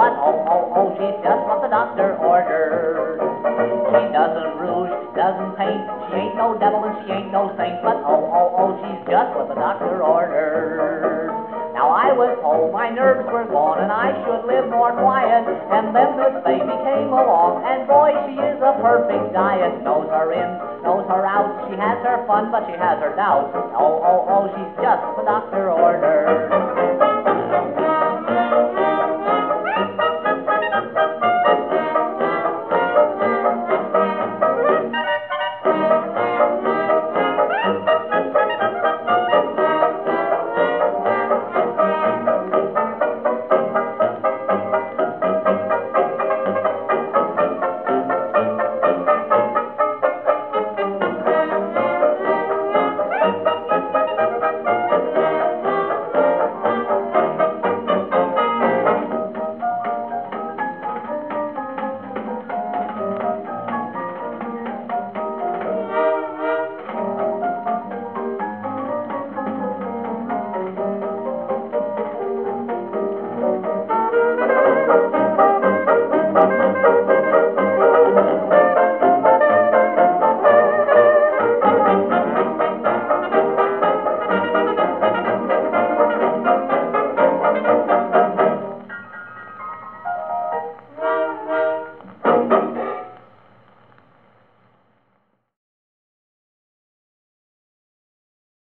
but oh, oh, oh, she's just what the doctor ordered. She doesn't rouge, doesn't paint, she ain't no devil and she ain't no saint, but oh, oh, oh, she's just what the doctor ordered. Now I was told my nerves were gone and I should live more quiet, and then this baby came along, and boy, she is a perfect diet. Knows her in, knows her out, she has her fun, but she has her doubts. Oh, oh, oh, she's just what the doctor ordered.